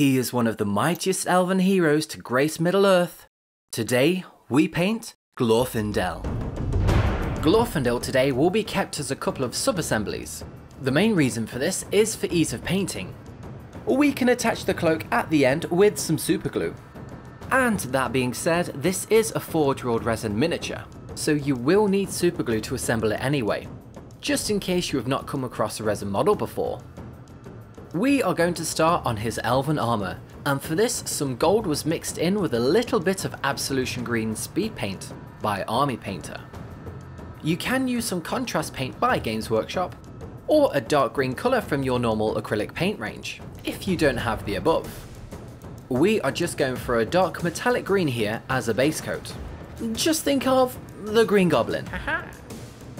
He is one of the mightiest elven heroes to grace Middle-earth. Today, we paint Glorfindel. Glorfindel today will be kept as a couple of sub-assemblies. The main reason for this is for ease of painting. We can attach the cloak at the end with some superglue. And that being said, this is a Forge World resin miniature, so you will need superglue to assemble it anyway, just in case you have not come across a resin model before. We are going to start on his elven armour, and for this some gold was mixed in with a little bit of Absolution Green speed paint by Army Painter. You can use some contrast paint by Games Workshop, or a dark green colour from your normal acrylic paint range, if you don't have the above. We are just going for a dark metallic green here as a base coat. Just think of the Green Goblin.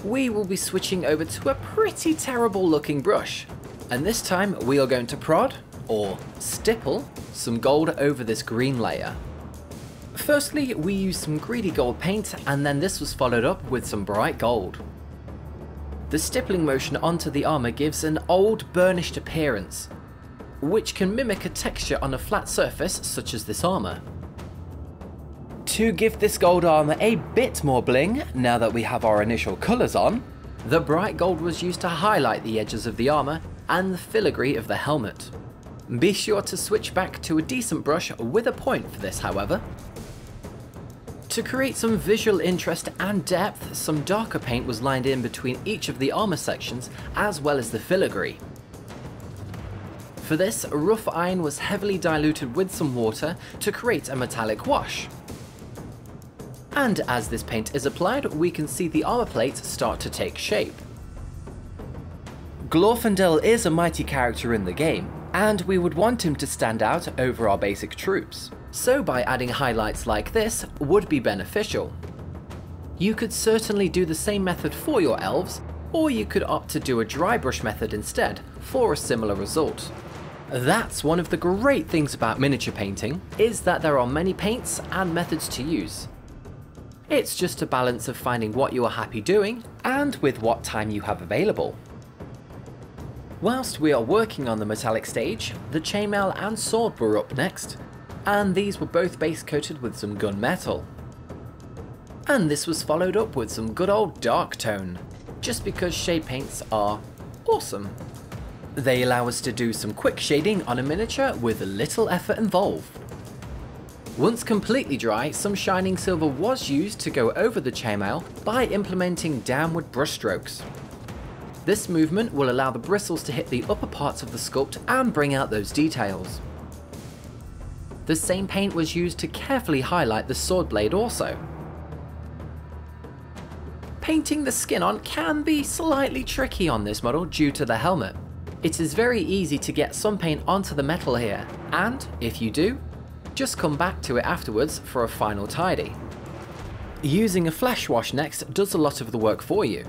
We will be switching over to a pretty terrible looking brush and this time we are going to prod, or stipple, some gold over this green layer. Firstly, we used some greedy gold paint and then this was followed up with some bright gold. The stippling motion onto the armour gives an old burnished appearance, which can mimic a texture on a flat surface such as this armour. To give this gold armour a bit more bling, now that we have our initial colours on, the bright gold was used to highlight the edges of the armour and the filigree of the helmet. Be sure to switch back to a decent brush with a point for this however. To create some visual interest and depth, some darker paint was lined in between each of the armour sections as well as the filigree. For this, rough iron was heavily diluted with some water to create a metallic wash. And as this paint is applied, we can see the armour plates start to take shape. Glorfindel is a mighty character in the game, and we would want him to stand out over our basic troops, so by adding highlights like this would be beneficial. You could certainly do the same method for your elves, or you could opt to do a dry brush method instead for a similar result. That's one of the great things about miniature painting, is that there are many paints and methods to use. It's just a balance of finding what you are happy doing and with what time you have available. Whilst we are working on the metallic stage, the chainmail and sword were up next, and these were both base coated with some gunmetal. And this was followed up with some good old dark tone, just because shade paints are awesome. They allow us to do some quick shading on a miniature with little effort involved. Once completely dry, some shining silver was used to go over the chainmail by implementing downward brushstrokes, this movement will allow the bristles to hit the upper parts of the sculpt and bring out those details. The same paint was used to carefully highlight the sword blade also. Painting the skin on can be slightly tricky on this model due to the helmet. It is very easy to get some paint onto the metal here, and if you do, just come back to it afterwards for a final tidy. Using a flesh wash next does a lot of the work for you,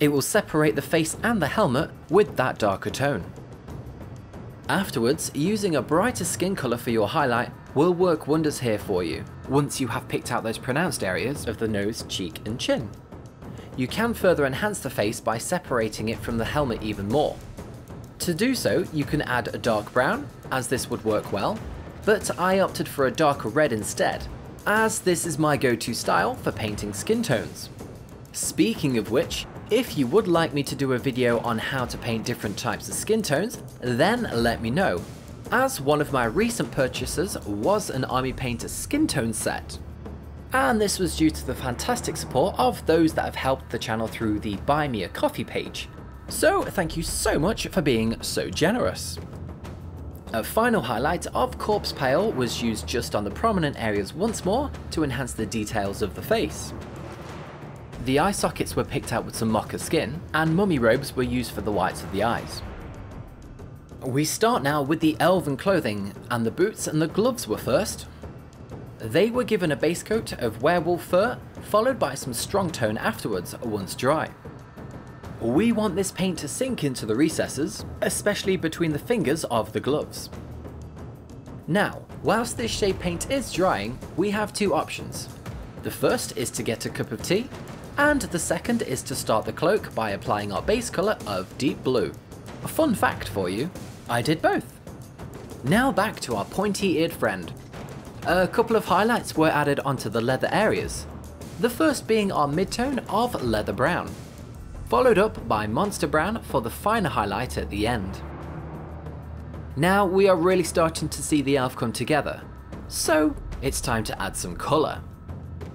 it will separate the face and the helmet with that darker tone. Afterwards, using a brighter skin colour for your highlight will work wonders here for you, once you have picked out those pronounced areas of the nose, cheek and chin. You can further enhance the face by separating it from the helmet even more. To do so, you can add a dark brown, as this would work well, but I opted for a darker red instead, as this is my go-to style for painting skin tones. Speaking of which, if you would like me to do a video on how to paint different types of skin tones, then let me know, as one of my recent purchases was an Army Painter skin tone set. And this was due to the fantastic support of those that have helped the channel through the Buy Me a Coffee page. So thank you so much for being so generous. A final highlight of Corpse Pale was used just on the prominent areas once more to enhance the details of the face. The eye sockets were picked out with some mocha skin, and mummy robes were used for the whites of the eyes. We start now with the elven clothing, and the boots and the gloves were first. They were given a base coat of werewolf fur, followed by some strong tone afterwards once dry. We want this paint to sink into the recesses, especially between the fingers of the gloves. Now, whilst this shade paint is drying, we have two options. The first is to get a cup of tea, and the second is to start the cloak by applying our base colour of deep blue. A fun fact for you, I did both. Now back to our pointy-eared friend. A couple of highlights were added onto the leather areas, the first being our midtone of leather brown, followed up by monster brown for the finer highlight at the end. Now we are really starting to see the elf come together, so it's time to add some colour.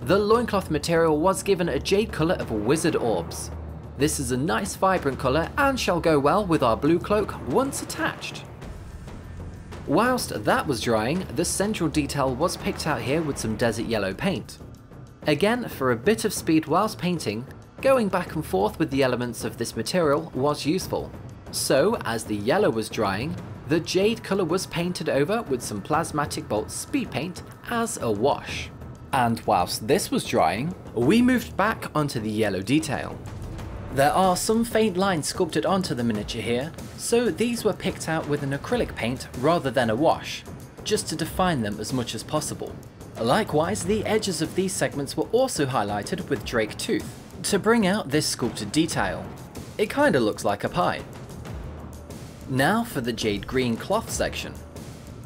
The loincloth material was given a jade colour of wizard orbs. This is a nice vibrant colour and shall go well with our blue cloak once attached. Whilst that was drying, the central detail was picked out here with some desert yellow paint. Again, for a bit of speed whilst painting, going back and forth with the elements of this material was useful. So, as the yellow was drying, the jade colour was painted over with some Plasmatic Bolt speed paint as a wash. And whilst this was drying, we moved back onto the yellow detail. There are some faint lines sculpted onto the miniature here, so these were picked out with an acrylic paint rather than a wash, just to define them as much as possible. Likewise, the edges of these segments were also highlighted with Drake Tooth, to bring out this sculpted detail. It kinda looks like a pie. Now for the jade green cloth section.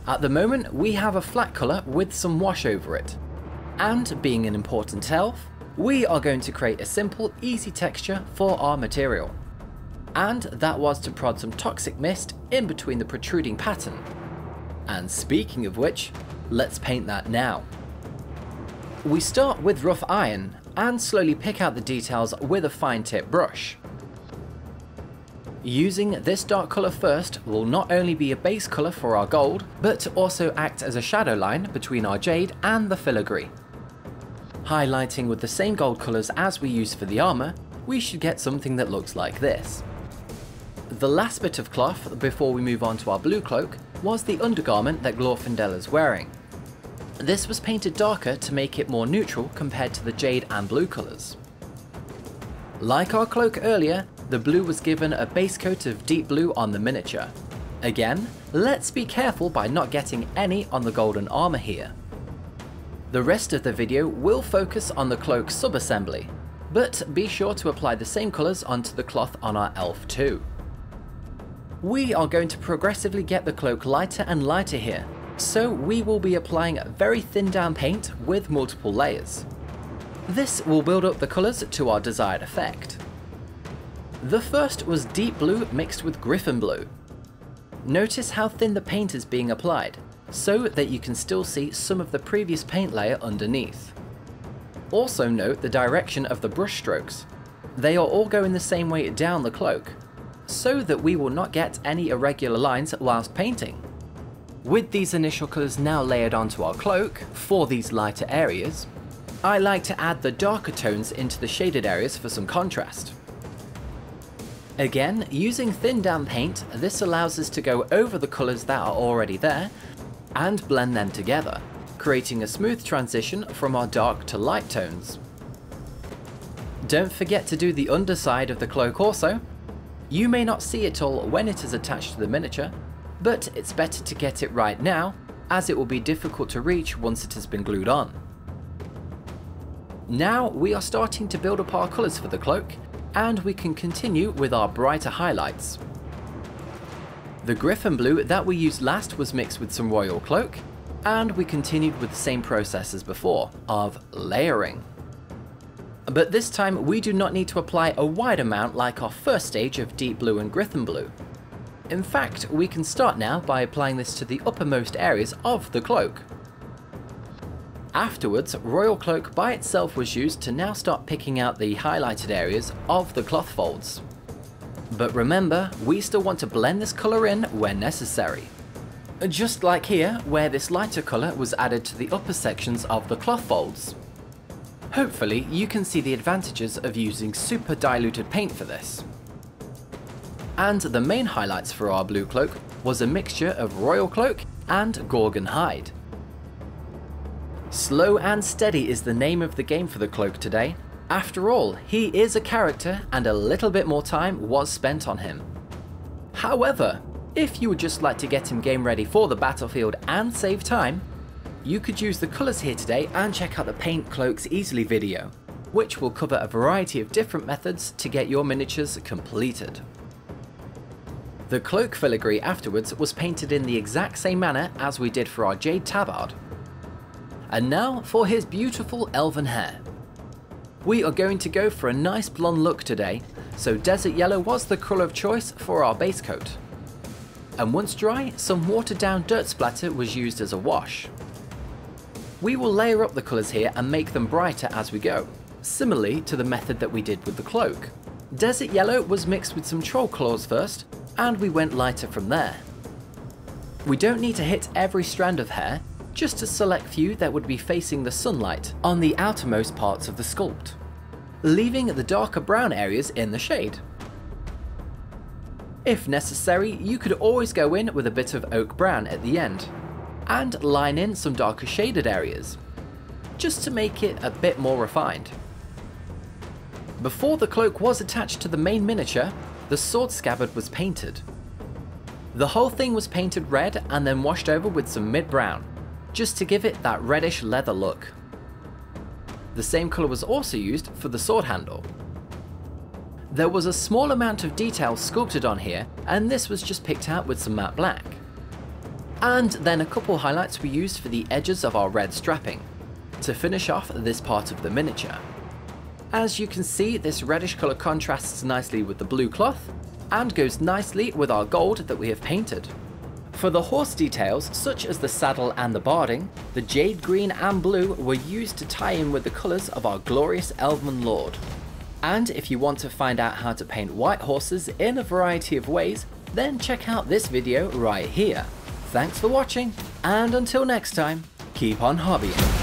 At the moment, we have a flat colour with some wash over it. And being an important elf, we are going to create a simple, easy texture for our material. And that was to prod some toxic mist in between the protruding pattern. And speaking of which, let's paint that now. We start with rough iron and slowly pick out the details with a fine tip brush. Using this dark colour first will not only be a base colour for our gold, but to also act as a shadow line between our jade and the filigree highlighting with the same gold colours as we used for the armour, we should get something that looks like this. The last bit of cloth before we move on to our blue cloak was the undergarment that Glorfindel is wearing. This was painted darker to make it more neutral compared to the jade and blue colours. Like our cloak earlier, the blue was given a base coat of deep blue on the miniature. Again, let's be careful by not getting any on the golden armour here. The rest of the video will focus on the cloak subassembly, but be sure to apply the same colours onto the cloth on our elf too. We are going to progressively get the cloak lighter and lighter here, so we will be applying very thin down paint with multiple layers. This will build up the colours to our desired effect. The first was deep blue mixed with griffin blue. Notice how thin the paint is being applied, so that you can still see some of the previous paint layer underneath. Also note the direction of the brush strokes. They are all going the same way down the cloak, so that we will not get any irregular lines whilst painting. With these initial colours now layered onto our cloak, for these lighter areas, I like to add the darker tones into the shaded areas for some contrast. Again, using thin down paint, this allows us to go over the colours that are already there and blend them together, creating a smooth transition from our dark to light tones. Don't forget to do the underside of the cloak also. You may not see it all when it is attached to the miniature, but it's better to get it right now, as it will be difficult to reach once it has been glued on. Now we are starting to build up our colours for the cloak, and we can continue with our brighter highlights. The Griffin Blue that we used last was mixed with some Royal Cloak, and we continued with the same process as before, of layering. But this time we do not need to apply a wide amount like our first stage of Deep Blue and Griffin Blue. In fact, we can start now by applying this to the uppermost areas of the cloak. Afterwards, Royal Cloak by itself was used to now start picking out the highlighted areas of the cloth folds. But remember, we still want to blend this colour in where necessary. Just like here, where this lighter colour was added to the upper sections of the cloth folds. Hopefully, you can see the advantages of using super diluted paint for this. And the main highlights for our blue cloak was a mixture of royal cloak and gorgon hide. Slow and steady is the name of the game for the cloak today, after all, he is a character and a little bit more time was spent on him. However, if you would just like to get him game ready for the battlefield and save time, you could use the colours here today and check out the Paint Cloaks Easily video, which will cover a variety of different methods to get your miniatures completed. The cloak filigree afterwards was painted in the exact same manner as we did for our jade tabard. And now for his beautiful elven hair. We are going to go for a nice blonde look today, so desert yellow was the colour of choice for our base coat. And once dry, some watered down dirt spatter was used as a wash. We will layer up the colours here and make them brighter as we go, similarly to the method that we did with the cloak. Desert yellow was mixed with some troll claws first, and we went lighter from there. We don't need to hit every strand of hair, just a select few that would be facing the sunlight on the outermost parts of the sculpt, leaving the darker brown areas in the shade. If necessary, you could always go in with a bit of oak brown at the end, and line in some darker shaded areas, just to make it a bit more refined. Before the cloak was attached to the main miniature, the sword scabbard was painted. The whole thing was painted red and then washed over with some mid-brown, just to give it that reddish leather look. The same colour was also used for the sword handle. There was a small amount of detail sculpted on here, and this was just picked out with some matte black. And then a couple highlights were used for the edges of our red strapping, to finish off this part of the miniature. As you can see, this reddish colour contrasts nicely with the blue cloth, and goes nicely with our gold that we have painted. For the horse details, such as the saddle and the barding, the jade green and blue were used to tie in with the colours of our glorious Elven Lord. And if you want to find out how to paint white horses in a variety of ways, then check out this video right here. Thanks for watching, and until next time, keep on hobbying.